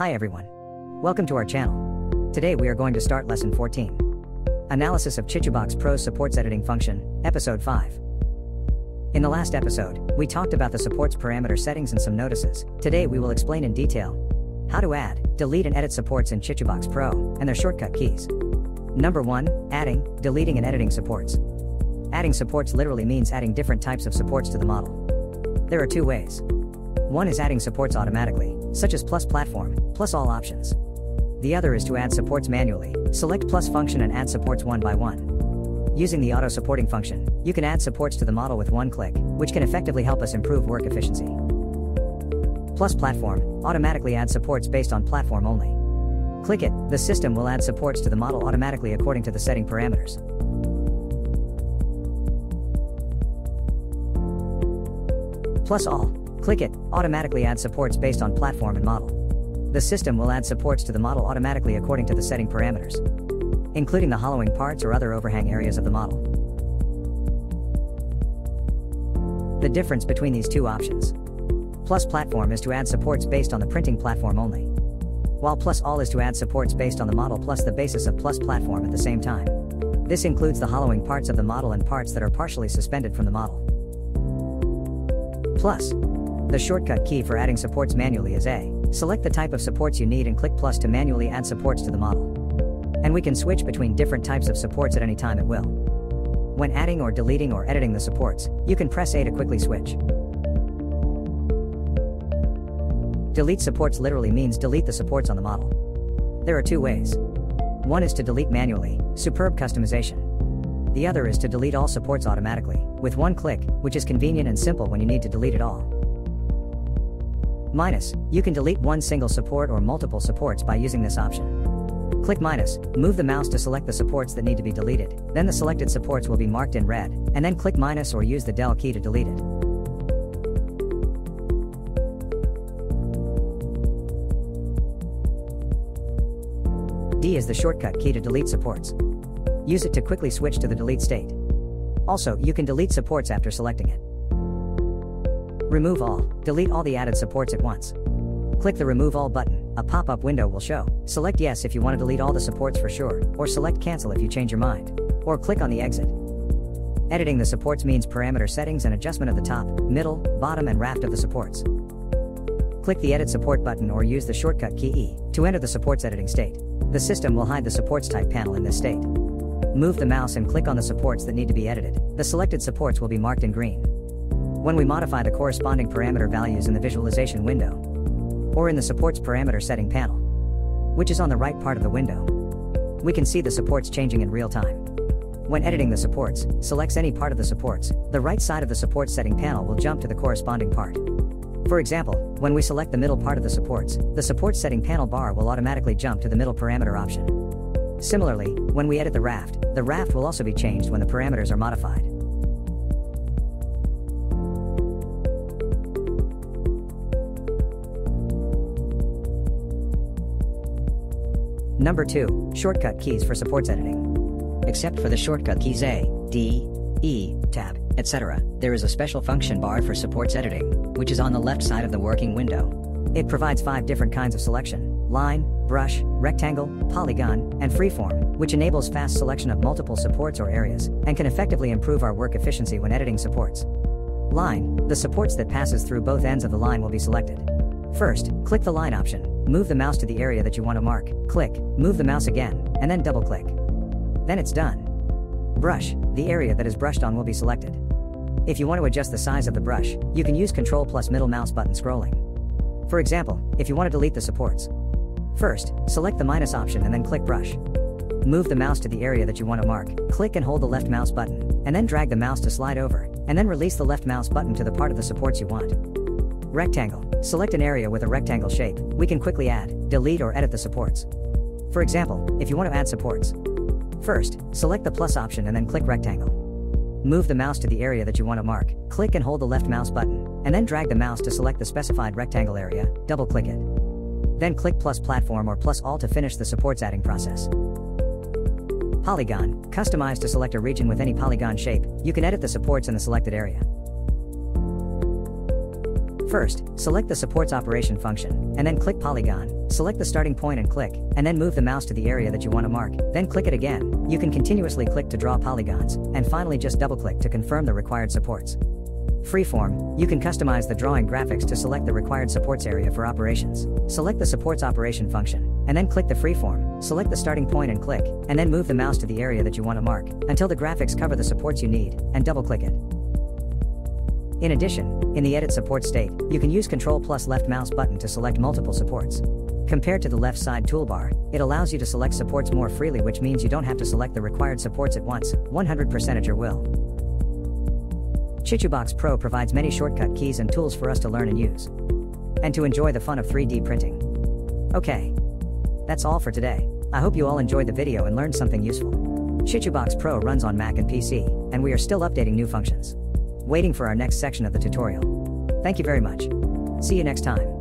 Hi everyone. Welcome to our channel. Today we are going to start lesson 14. Analysis of CHITUBOX Pro's supports editing function, episode 5. In the last episode, we talked about the supports parameter settings and some notices. Today we will explain in detail how to add, delete and edit supports in CHITUBOX Pro and their shortcut keys. Number 1, adding, deleting and editing supports. Adding supports literally means adding different types of supports to the model. There are two ways. One is adding supports automatically, such as plus platform, plus all options. The other is to add supports manually, select plus function and add supports one by one. Using the auto supporting function, you can add supports to the model with one click, which can effectively help us improve work efficiency. Plus platform automatically adds supports based on platform only. Click it, the system will add supports to the model automatically according to the setting parameters. Plus all Click it, automatically add supports based on platform and model. The system will add supports to the model automatically according to the setting parameters, including the hollowing parts or other overhang areas of the model. The difference between these two options. Plus platform is to add supports based on the printing platform only. While plus all is to add supports based on the model plus the basis of plus platform at the same time. This includes the hollowing parts of the model and parts that are partially suspended from the model. Plus, the shortcut key for adding supports manually is A. Select the type of supports you need and click plus to manually add supports to the model. And we can switch between different types of supports at any time at will. When adding or deleting or editing the supports, you can press A to quickly switch. Delete supports literally means delete the supports on the model. There are two ways. One is to delete manually, superb customization. The other is to delete all supports automatically, with one click, which is convenient and simple when you need to delete it all. Minus, you can delete one single support or multiple supports by using this option. Click minus, move the mouse to select the supports that need to be deleted, then the selected supports will be marked in red, and then click minus or use the del key to delete it. D is the shortcut key to delete supports. Use it to quickly switch to the delete state. Also, you can delete supports after selecting it. Remove all, delete all the added supports at once. Click the Remove All button, a pop-up window will show. Select Yes if you want to delete all the supports for sure, or select Cancel if you change your mind. Or click on the Exit. Editing the supports means parameter settings and adjustment of the top, middle, bottom and raft of the supports. Click the Edit Support button or use the shortcut key E to enter the supports editing state. The system will hide the supports type panel in this state. Move the mouse and click on the supports that need to be edited. The selected supports will be marked in green when we modify the corresponding parameter values in the visualization window, or in the supports parameter setting panel, which is on the right part of the window. We can see the supports changing in real time. When editing the supports, selects any part of the supports, the right side of the supports setting panel will jump to the corresponding part. For example, when we select the middle part of the supports, the supports setting panel bar will automatically jump to the middle parameter option. Similarly, when we edit the raft, the raft will also be changed when the parameters are modified. Number 2. Shortcut keys for supports editing. Except for the shortcut keys A, D, E, Tab, etc., there is a special function bar for supports editing, which is on the left side of the working window. It provides five different kinds of selection line, brush, rectangle, polygon, and freeform, which enables fast selection of multiple supports or areas, and can effectively improve our work efficiency when editing supports. Line, the supports that passes through both ends of the line will be selected. First, click the line option, move the mouse to the area that you want to mark, click, move the mouse again, and then double click. Then it's done. Brush, the area that is brushed on will be selected. If you want to adjust the size of the brush, you can use Ctrl plus middle mouse button scrolling. For example, if you want to delete the supports. First, select the minus option and then click brush. Move the mouse to the area that you want to mark, click and hold the left mouse button, and then drag the mouse to slide over, and then release the left mouse button to the part of the supports you want. Rectangle. Select an area with a rectangle shape. We can quickly add, delete or edit the supports. For example, if you want to add supports. First, select the plus option and then click rectangle. Move the mouse to the area that you want to mark, click and hold the left mouse button, and then drag the mouse to select the specified rectangle area, double click it. Then click plus platform or plus all to finish the supports adding process. Polygon, customize to select a region with any polygon shape, you can edit the supports in the selected area. First, select the supports operation function, and then click polygon, select the starting point and click, and then move the mouse to the area that you want to mark, then click it again. You can continuously click to draw polygons, and finally just double click to confirm the required supports. Freeform, you can customize the drawing graphics to select the required supports area for operations. Select the supports operation function, and then click the freeform, select the starting point and click, and then move the mouse to the area that you want to mark, until the graphics cover the supports you need, and double click it. In addition, in the Edit Support state, you can use Ctrl plus left mouse button to select multiple supports. Compared to the left side toolbar, it allows you to select supports more freely which means you don't have to select the required supports at once, 100% at your will. ChituBox Pro provides many shortcut keys and tools for us to learn and use. And to enjoy the fun of 3D printing. Okay. That's all for today. I hope you all enjoyed the video and learned something useful. ChituBox Pro runs on Mac and PC, and we are still updating new functions. Waiting for our next section of the tutorial. Thank you very much. See you next time.